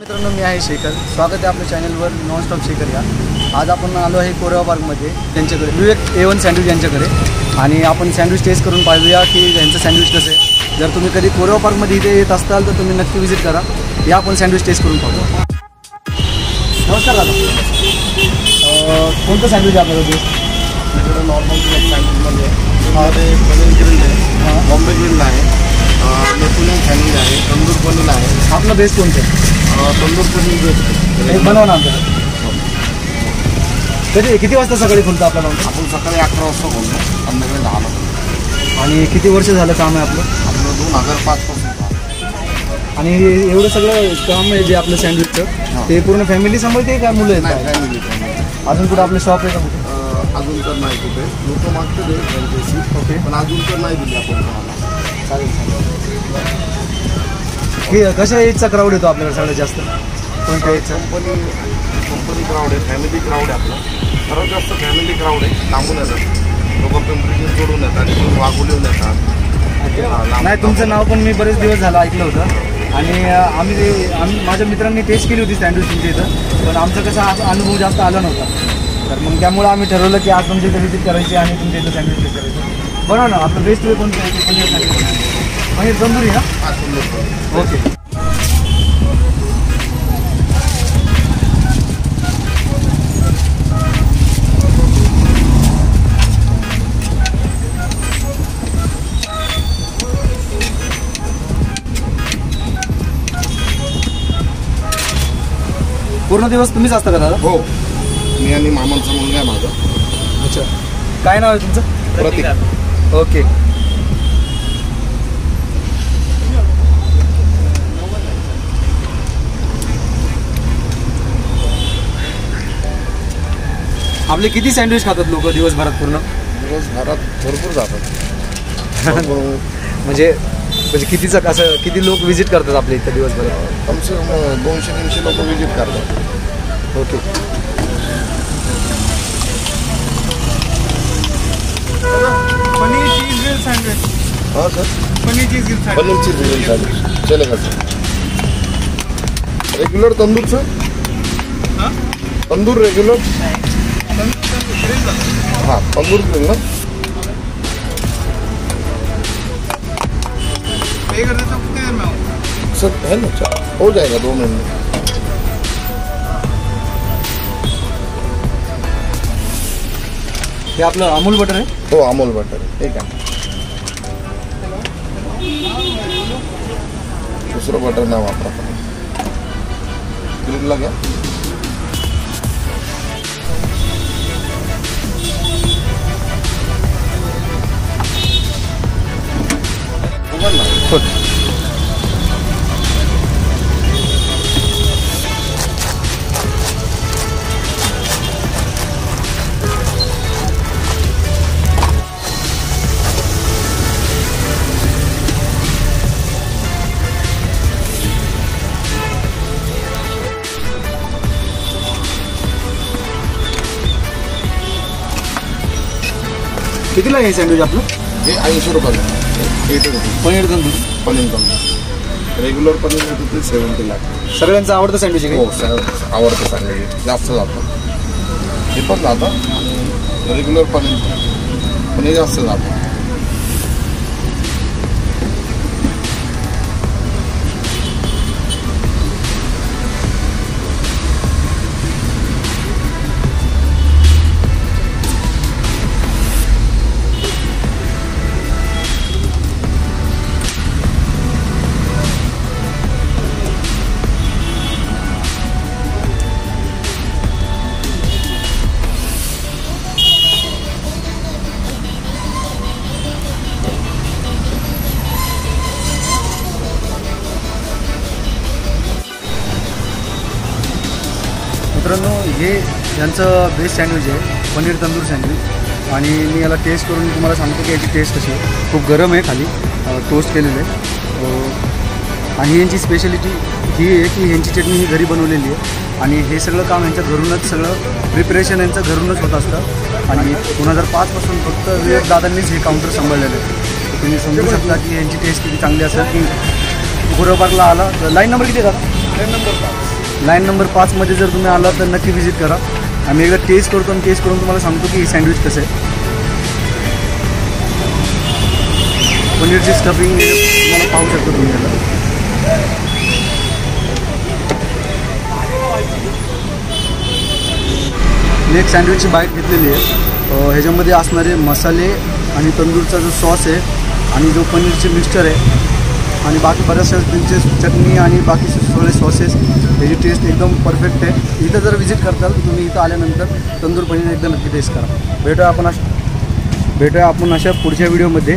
मित्रांनो मी आहे शेखर. स्वागत आहे आपल्या चॅनलवर. नॉनस्टॉप शेखर या. आज आपण आलो आहे कोरेवा पार्कमध्ये त्यांच्याकडे. विवेक ए वन सँडविच यांच्याकडे. आणि आपण सँडविच टेस्ट करून पाहूया की यांचं सँडविच कसं आहे. जर तुम्ही कधी कोरेवा पार्कमध्ये इथे येत असाल तर तुम्ही नक्की विजिट करा. या आपण सँडविच टेस्ट करून पाहू नमस्कार दादा. कोणतं सँडविच आपल्याकडे? नॉर्मल सँडविचमध्ये हां. बॉम्बे ग्रिल आहे. नेपोलियन सँडविच आहे तंदूर पनीर आहे आपलं बेस्ट कोणतं? अं, तंदूर पनीर बेस्ट बनवा ना आमच्याकडे कधी किती वाजता सकाळी खुलतं आपल्याला आपण सकाळी अकरा वाजता बोलतो संध्याकाळी दहाला बोलतो आणि किती वर्ष झालं काम आहे आपलं आपलं दोन हजार पाचपासून काम. आणि एवढं सगळं काम आहे जे आपलं सँडविचचं. ते पूर्ण फॅमिली सांभाळते का मुलं आहेत काय? अजून कुठं आपलं शॉप आहे का कुठे अं, अजून तर नाही कुठे लोक मागते ओके. पण अजून तर नाही दिली आपण कोणाला चालेल. कशा एजचा क्राऊड येतो आपल्याकडे सगळ्यात जास्त? कोणत्या एजचा कंपनी कंपनी क्राऊड आहे फॅमिली क्राऊड आहे आपलं. सर्वात जास्त फॅमिली क्राऊड आहे लांबून येतात. लोक पिंपरी सोडून येतात इकडून वाघोलीहून येतात. नाही तुमचं नाव पण मी बरेच दिवस झालं ऐकलं होतं. आणि आम्ही ते आम्ही माझ्या मित्रांनी टेस्ट केली होती सँडविच तुमच्या इथं. पण आमचा कसा अनुभव जास्त आला नव्हता. तर मग त्यामुळे आम्ही ठरवलं की आज तुमच्या इथं विजिट करायची आणि तुमच्या इथं सँडविच करायचं बनवा ना आपलं बेस्ट वे कोणतं पनीर तंदुरी ना हा. ओके. पूर्ण दिवस तुम्हीच असता का दादा? हो. मी आणि मामांचा मुलगा आहे माझा. अच्छा. काय नाव आहे तुमचं? प्रतीक. ओके. आपले किती सँडविच खातात लोक दिवसभरात पूर्ण? दिवसभरात भरपूर जातात. म्हणजे म्हणजे कितीचं असं किती लोक व्हिजिट करतात आपल्या इथं दिवसभरात? कमसे कम दोनशे तीनशे लोक विजिट करतात. Okay. Paneer cheese grill sandwich हा sir? Paneer cheese grill sandwich पनीरची बिर्याणी चालेल चलेगा सर. Regular tandoor sir? हाँ? तंदूर रेग्युलर हाँ ना पे कर देता हूँ कितनी देर में आऊँ सर है ना अच्छा हो? जाएगा दो मिनट में हे आपलं अमूल बटर आहे हो। अमोल बटर ठीक आहे दुसरं बटर नाही वापरा ग्रिलला घ्या उघड ना. कितीला आहे सँडविच आपलं हे ऐंशी रुपयाला eighty rupees paneer tandoor. Paneer tandoor. Regular paneer होतं ते सेवन्टी लाख. सगळ्यांचं आवडतं सँडविच आहे हो का? सा- आवडतं सँडविच जास्त जातं. हे पण जातं. आणि रेग्युलर पनीर पण हे जास्त जातं. मित्रांनो हे यांचं बेस्ट सँडविच आहे पनीर तंदूर सँडविच आणि मी याला टेस्ट करून तुम्हाला सांगतो की याची टेस्ट कशी आहे. खूप गरम आहे खाली टोस्ट केलेलं आहे. आणि यांची स्पेशलिटी ही आहे की यांची चटणी ही घरी बनवलेली आहे. आणि हे सगळं काम यांच्या घरूनच सगळं प्रिपरेशन यांचं घरूनच होत असतं. आणि दोन हजार पाचपासून फक्त विवेक दादांनीच हे काउंटर सांभाळलेलं आहे. तुम्ही समजू शकता की यांची टेस्ट किती चांगली असेल की गुरवपार्कला आला लाईन नंबर किती आहे लाईन नंबर पाच. लाईन नंबर पाचमध्ये जर तुम्ही आला तर नक्की व्हिजिट करा. आम्ही एकदा टेस्ट करतो आणि टेस्ट करून तुम्हाला सांगतो की सँडविच कसं आहे. पनीरची स्टफिंग तुम्हाला पाहू शकतो तुम्ही याला मी एक सँडविचची बाईट घेतलेली आहे. ह्याच्यामध्ये असणारे मसाले आणि तंदूरचा जो सॉस आहे आणि जो पनीरचे मिक्सचर आहे आणि बाकी बऱ्याचशा त्यांचे चटणी आणि बाकी सगळे सॉसेस त्याची टेस्ट एकदम परफेक्ट आहे. इथं जर व्हिजिट करताल तर तुम्ही इथं आल्यानंतर तंदूर पनीर एकदम नक्की टेस्ट करा. भेटूया आपण अशा भेटूया आपण अशा पुढच्या व्हिडिओमध्ये